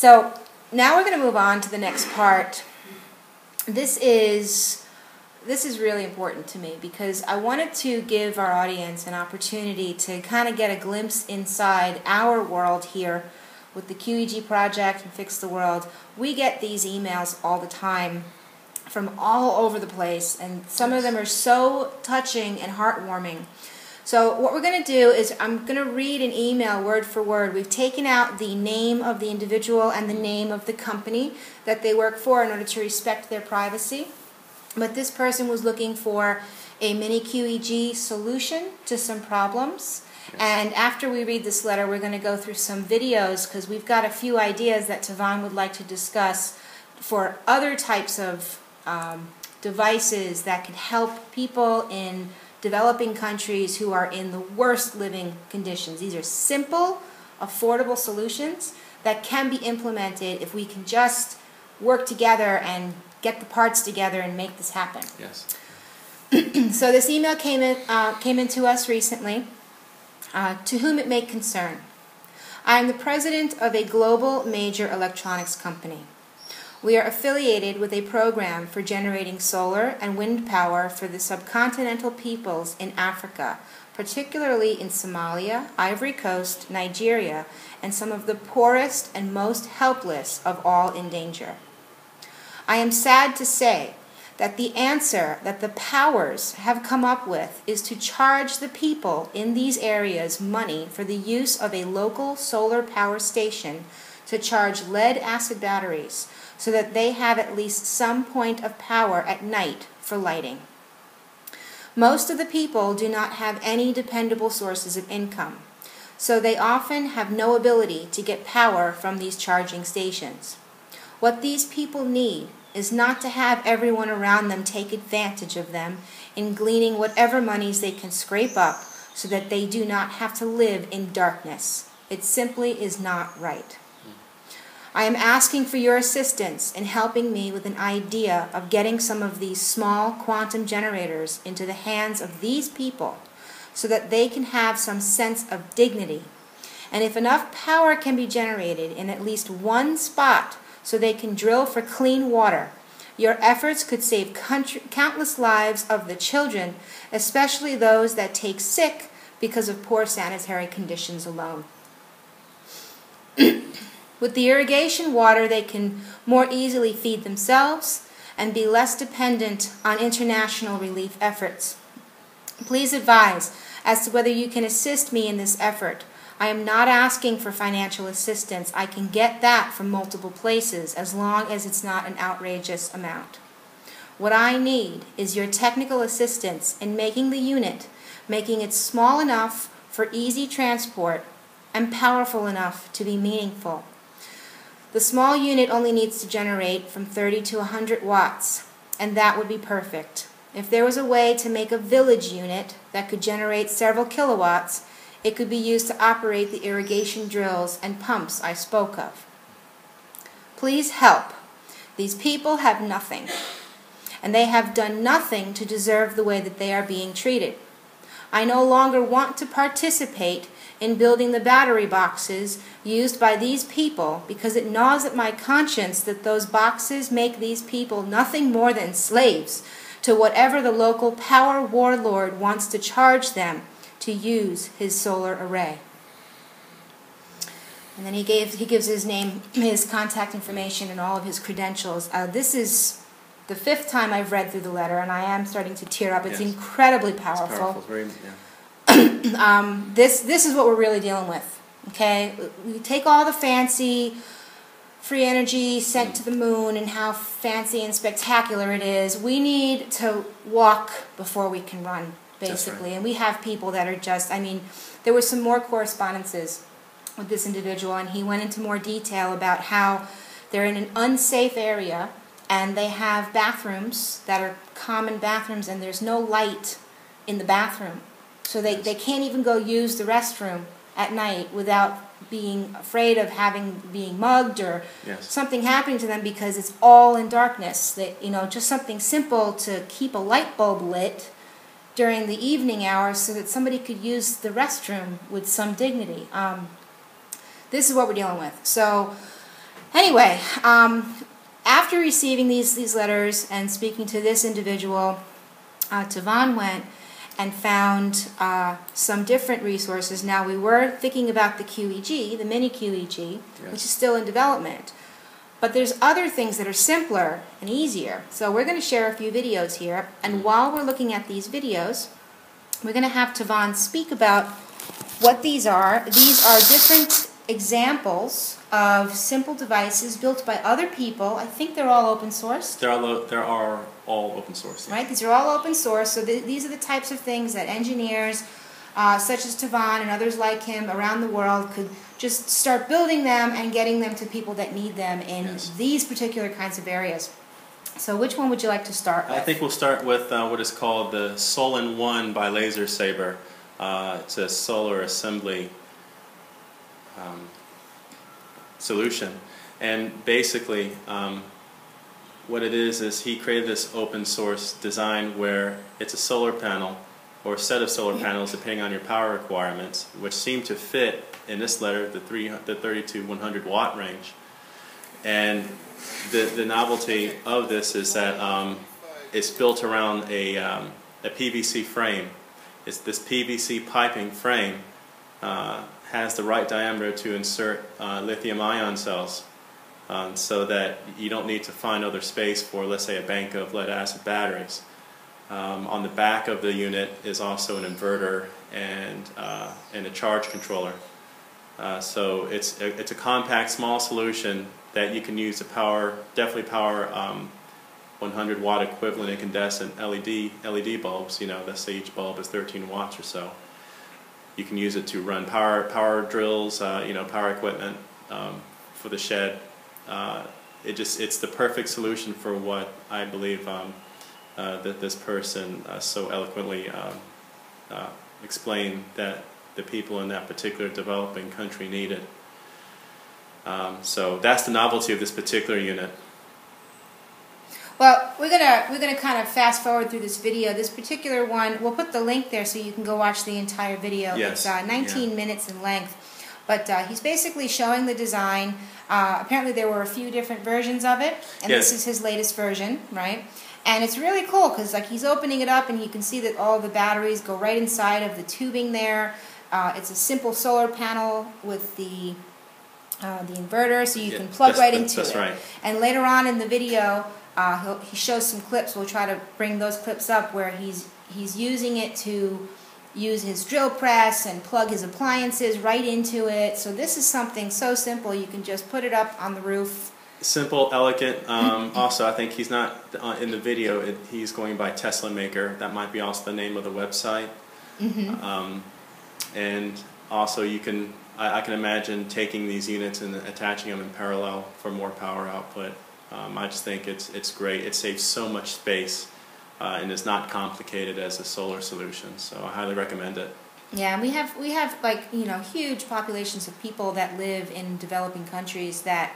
So now we're going to move on to the next part. This is this is really important to me because I wanted to give our audience an opportunity to kind of get a glimpse inside our world here with the QEG project and Fix the World. We get these emails all the time from all over the place, and some of them are so touching and heartwarming. So what we're going to do is I'm going to read an email word for word. We've taken out the name of the individual and the name of the company that they work for in order to respect their privacy. But this person was looking for a mini QEG solution to some problems. And after we read this letter, we're going to go through some videos because we've got a few ideas that Tivon would like to discuss for other types of um, devices that can help people in developing countries who are in the worst living conditions. These are simple, affordable solutions that can be implemented if we can just work together and get the parts together and make this happen. Yes. so this email came in uh, came into us recently. Uh, to whom it may concern, I am the president of a global major electronics company. We are affiliated with a program for generating solar and wind power for the subcontinental peoples in Africa, particularly in Somalia, Ivory Coast, Nigeria, and some of the poorest and most helpless of all in danger. I am sad to say that the answer that the powers have come up with is to charge the people in these areas money for the use of a local solar power station to charge lead acid batteries so that they have at least some point of power at night for lighting. Most of the people do not have any dependable sources of income, so they often have no ability to get power from these charging stations. What these people need is not to have everyone around them take advantage of them in gleaning whatever monies they can scrape up so that they do not have to live in darkness. It simply is not right. I am asking for your assistance in helping me with an idea of getting some of these small quantum generators into the hands of these people so that they can have some sense of dignity. And if enough power can be generated in at least one spot so they can drill for clean water. Your efforts could save country, countless lives of the children, especially those that take sick because of poor sanitary conditions alone. With the irrigation water, they can more easily feed themselves and be less dependent on international relief efforts. Please advise as to whether you can assist me in this effort I am not asking for financial assistance. I can get that from multiple places as long as it's not an outrageous amount. What I need is your technical assistance in making the unit, making it small enough for easy transport and powerful enough to be meaningful. The small unit only needs to generate from 30 to 100 watts, and that would be perfect. If there was a way to make a village unit that could generate several kilowatts, it could be used to operate the irrigation drills and pumps I spoke of. Please help. These people have nothing, and they have done nothing to deserve the way that they are being treated. I no longer want to participate in building the battery boxes used by these people because it gnaws at my conscience that those boxes make these people nothing more than slaves to whatever the local power warlord wants to charge them to use his solar array. And then he, gave, he gives his name, his contact information, and all of his credentials. Uh, this is the fifth time I've read through the letter, and I am starting to tear up. It's yes. incredibly powerful. It's powerful. Very, yeah. um, this, this is what we're really dealing with. Okay? We take all the fancy free energy sent to the moon and how fancy and spectacular it is. We need to walk before we can run basically. Right. And we have people that are just, I mean, there was some more correspondences with this individual, and he went into more detail about how they're in an unsafe area and they have bathrooms that are common bathrooms and there's no light in the bathroom. So they, they can't even go use the restroom at night without being afraid of having being mugged or yes. something happening to them because it's all in darkness. That you know, just something simple to keep a light bulb lit during the evening hours so that somebody could use the restroom with some dignity. Um, this is what we're dealing with. So Anyway, um, after receiving these, these letters and speaking to this individual, uh, Tivon went and found uh, some different resources. Now, we were thinking about the QEG, the mini QEG, Yes. which is still in development. But there's other things that are simpler and easier. So we're going to share a few videos here. And while we're looking at these videos, we're going to have Tivon speak about what these are. These are different examples of simple devices built by other people. I think they're all open source. There are lo- there are all open source. Right? These are all open source, so th- these are the types of things that engineers, uh, such as Tivon and others like him around the world, could just start building them and getting them to people that need them in Yes. these particular kinds of areas. So, which one would you like to start with? I think we'll start with uh, what is called the Solon One by Laser Saber. Uh, it's a solar assembly um, solution, and basically, um, what it is is he created this open source design where it's a solar panel or a set of solar panels depending on your power requirements, which seem to fit in this letter the three the 30 to 100 watt range, and the the novelty of this is that um, it's built around a um, a PVC frame. It's this PVC piping frame uh, has the right diameter to insert uh, lithium ion cells um, so that you don't need to find other space for, let's say, a bank of lead acid batteries. Um, on the back of the unit is also an inverter and, uh, and a charge controller. Uh, so it's a, it's a compact, small solution that you can use to power, definitely power um, 100 watt equivalent incandescent LED LED bulbs. You know, let's say each bulb is 13 watts or so. You can use it to run power power drills, uh, you know, power equipment um, for the shed. Uh, it just it's the perfect solution for what I believe um, uh, that this person uh, so eloquently um, uh, explained that the people in that particular developing country needed. Um, so that's the novelty of this particular unit. Well, we're gonna we're gonna kind of fast forward through this video. This particular one, we'll put the link there so you can go watch the entire video. Yes, It's uh, 19 yeah. minutes in length, but uh, he's basically showing the design. Uh, apparently, there were a few different versions of it, and this is his latest version, right? And it's really cool because like he's opening it up, and you can see that all the batteries go right inside of the tubing there. Uh, it's a simple solar panel with the uh, the inverter, so you Yeah, can plug right into that's it. right. And later on in the video, uh, he'll, he shows some clips. We'll try to bring those clips up where he's he's using it to use his drill press and plug his appliances right into it. So this is something so simple. You can just put it up on the roof. Simple, elegant. Um, also, I think he's not uh, in the video. It, he's going by Tesla Maker. That might be also the name of the website. Mm-hmm. Um, and also, you can I, I can imagine taking these units and attaching them in parallel for more power output. Um, I just think it's it's great. It saves so much space uh, and is not complicated as a solar solution. So I highly recommend it. Yeah, and we have we have like you know huge populations of people that live in developing countries that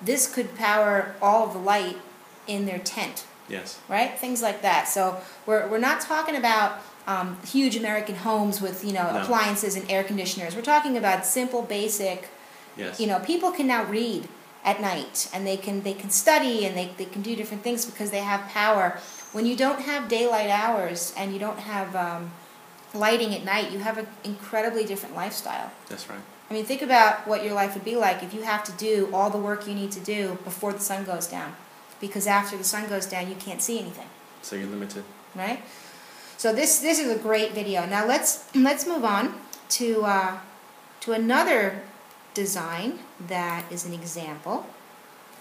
this could power all of the light in their tent. Yes. right? Things like that. So we're, we're not talking about um, huge American homes with you know No. appliances and air conditioners. We're talking about simple, basic. Yes. You know, people can now read at night and they can they can study and they, they can do different things because they have power. When you don't have daylight hours and you don't have um, lighting at night, you have an incredibly different lifestyle. That's right. I mean, think about what your life would be like if you have to do all the work you need to do before the sun goes down. Because after the sun goes down, you can't see anything So you're limited. right? So this this is a great video. Now let's let's move on to uh, to another design that is an example.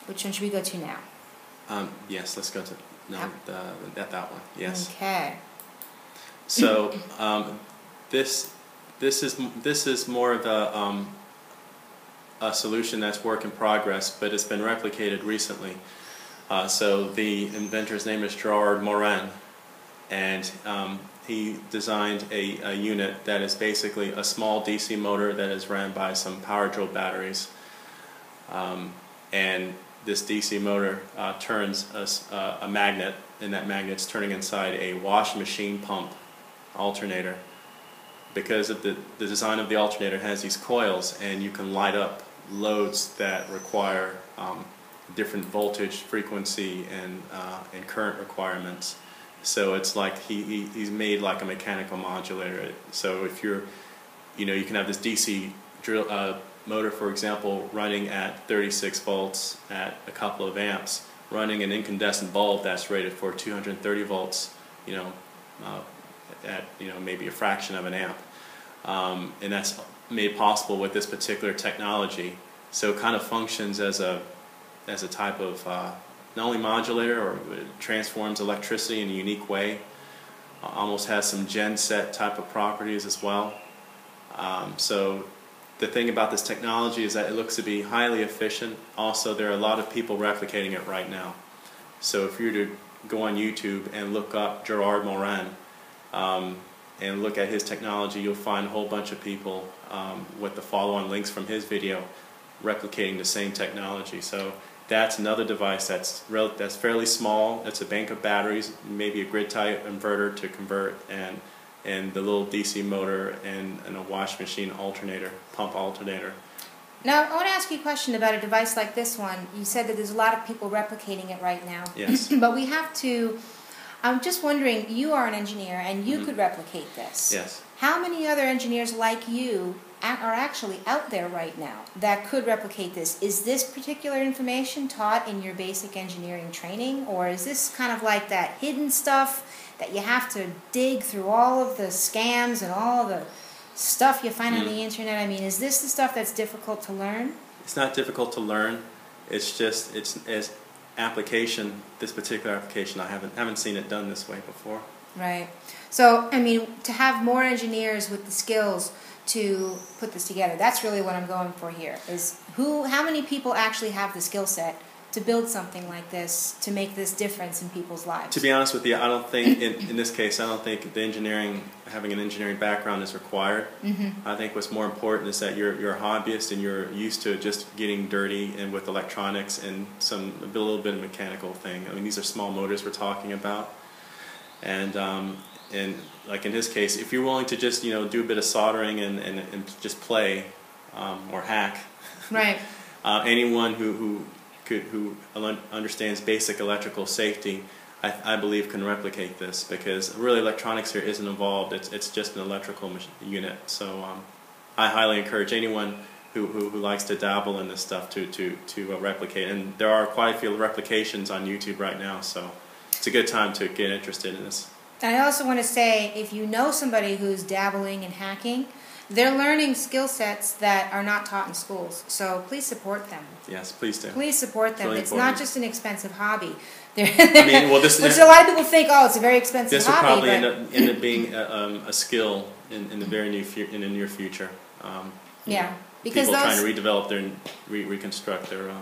Which one should we go to now? Um, yes. Let's go to no Yeah. the, that that one. Yes. Okay. So um, this this is this is more of a um, a solution that's work in progress, but it's been replicated recently. Uh, so the inventor's name is Gerard Morin, and um, he designed a, a unit that is basically a small DC motor that is ran by some power drill batteries. Um, and this DC motor uh, turns a, uh, a magnet, and that magnet's turning inside a washing machine pump alternator. Because of the, the design of the alternator has these coils, and you can light up loads that require um, different voltage, frequency, and, uh, and current requirements. So it's like he, he, he's made like a mechanical modulator. So if you're, you know, you can have this DC drill uh, motor, for example, running at 36 volts at a couple of amps, running an incandescent bulb that's rated for 230 volts, you know, uh, at you know maybe a fraction of an amp, um, and that's made possible with this particular technology. So it kind of functions as a as a type of uh, not only modulator or transforms electricity in a unique way. Uh, almost has some genset type of properties as well. Um, so the thing about this technology is that it looks to be highly efficient. Also, there are a lot of people replicating it right now. So if you were to go on YouTube and look up Gerard Morin um, and look at his technology, you'll find a whole bunch of people um, with the follow-on links from his video replicating the same technology. So that's another device that's that's fairly small. It's a bank of batteries, maybe a grid type inverter to convert, and and the little DC motor and, and a wash machine alternator, pump alternator. Now, I want to ask you a question about a device like this one. You said that there's a lot of people replicating it right now. Yes. but we have to. I'm just wondering. You are an engineer, and you mm-hmm. could replicate this. Yes. How many other engineers like you are actually out there right now that could replicate this? Is this particular information taught in your basic engineering training, or is this kind of like that hidden stuff that you have to dig through all of the scams and all the stuff you find mm. on the mm. internet? I mean, is this the stuff that's difficult to learn? It's not difficult to learn. It's just it's as application. This particular application, I haven't haven't seen it done this way before. Right. So, I mean, to have more engineers with the skills to put this together, that's really what I'm going for here. Is who, how many people actually have the skill set to build something like this to make this difference in people's lives? To be honest with you, I don't think in, in this case, I don't think the engineering having an engineering background is required. Mm-hmm. I think what's more important is that you're you're a hobbyist and you're used to just getting dirty and with electronics and some a little bit of mechanical thing. I mean, these are small motors we're talking about, and um, and like in his case, if you're willing to just you know do a bit of soldering and and, and just play um, or hack, right? uh, anyone who who could, who understands basic electrical safety, I, I, believe can replicate this because really electronics here isn't involved. It's it's just an electrical unit. So um, I highly encourage anyone who, who, who, likes to dabble in this stuff to to to uh, replicate. And there are quite a few replications on YouTube right now. So it's a good time to get interested in this. And I also want to say, if you know somebody who's dabbling in hacking, they're learning skill sets that are not taught in schools. So please support them. Yes, please do. Please support them. It's, it's not just an expensive hobby. I mean, well, this which a lot of people think, oh, it's a very expensive this hobby. This will probably end up, end up being a, um, a skill in, in the very near in the near future. Um, yeah, because people those, trying to redevelop their re- reconstruct their. Uh,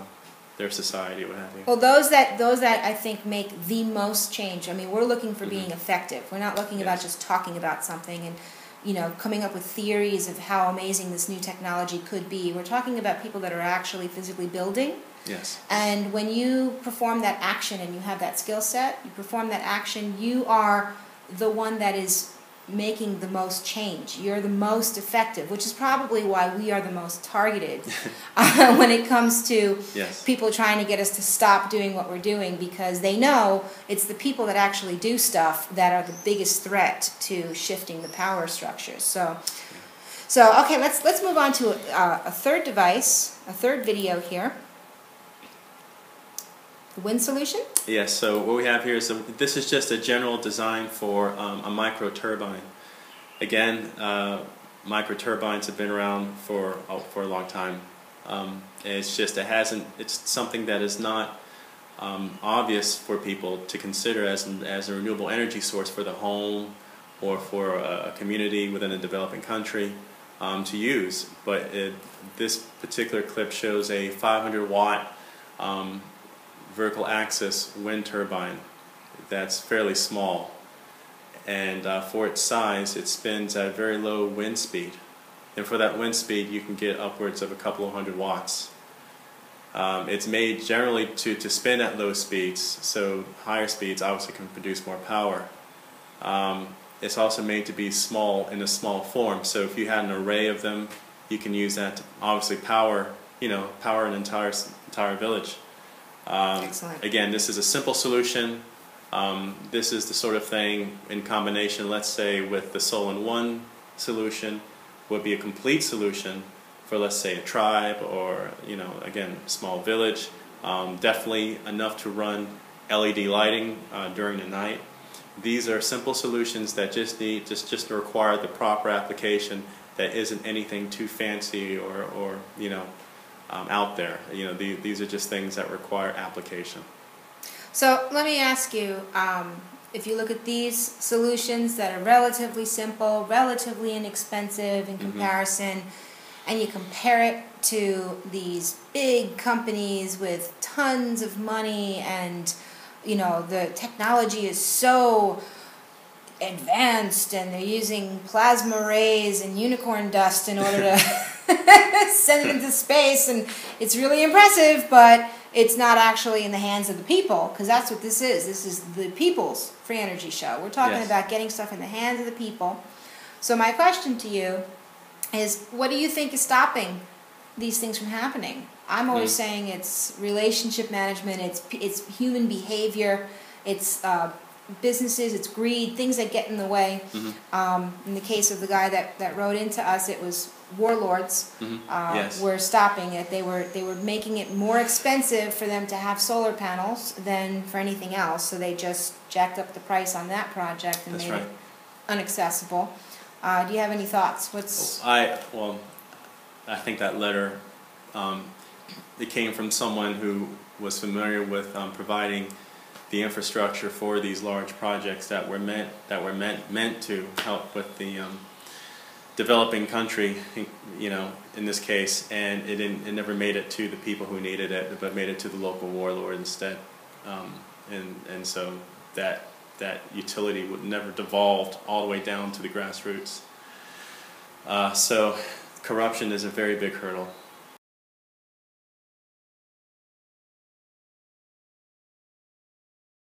their society, what have you. Well, those that those that I think make the most change. I mean, we're looking for mm-hmm. being effective. We're not looking yes. about just talking about something and you know coming up with theories of how amazing this new technology could be. We're talking about people that are actually physically building. Yes. And when you perform that action and you have that skill set, you perform that action, you are the one that is making the most change. You're the most effective, which is probably why we are the most targeted uh, when it comes to yes. people trying to get us to stop doing what we're doing because they know it's the people that actually do stuff that are the biggest threat to shifting the power structures. So, so okay, let's let's move on to a, a third device, a third video here. Wind solution? Yes, so what we have here is, a, this is just a general design for um, a micro turbine. Again, uh, micro turbines have been around for, oh, for a long time. Um, it's just, it hasn't, it's something that is not um, obvious for people to consider as, as a renewable energy source for the home or for a, a community within a developing country um, to use. But it, this particular clip shows a 500 watt um, vertical axis wind turbine that's fairly small. And uh, for its size, it spins at very low wind speed. And for that wind speed, you can get upwards of a couple of hundred watts. Um, it's made generally to, to spin at low speeds, so higher speeds obviously can produce more power. Um, it's also made to be small in a small form, so if you had an array of them, you can use that to obviously power you know, power an entire entire village. Um, Excellent. Again, this is a simple solution. Um, this is the sort of thing in combination, let's say, with the Solon One solution, would be a complete solution for, let's say, a tribe or, you know, again, small village. Um, definitely enough to run LED lighting uh, during the night. These are simple solutions that just need just just require the proper application that isn't anything too fancy or, or you know um, out there. You know, the, these are just things that require application. So let me ask you, um, if you look at these solutions that are relatively simple, relatively inexpensive in Mhm. comparison, and you compare it to these big companies with tons of money and you know the technology is so advanced and they're using plasma rays and unicorn dust in order to send it into space and it's really impressive but it's not actually in the hands of the people because that's what this is this is the people's free energy show we're talking Yes. about getting stuff in the hands of the people so my question to you is what do you think is stopping these things from happening i'm always Mm. saying it's relationship management it's it's human behavior it's uh, businesses it's greed things that get in the way Mhm. um, in the case of the guy that, that wrote into us it was warlords Mhm. uh, Yes. were stopping it they were they were making it more expensive for them to have solar panels than for anything else so they just jacked up the price on that project and That's made right. it unaccessible uh, do you have any thoughts what's I well, I think that letter um, it came from someone who was familiar with um, providing the infrastructure for these large projects that were meant that were meant meant to help with the um, developing country, you know, in this case, and it it never made it to the people who needed it, but made it to the local warlord instead, um, and and so that that utility would never devolved all the way down to the grassroots. Uh, so corruption is a very big hurdle.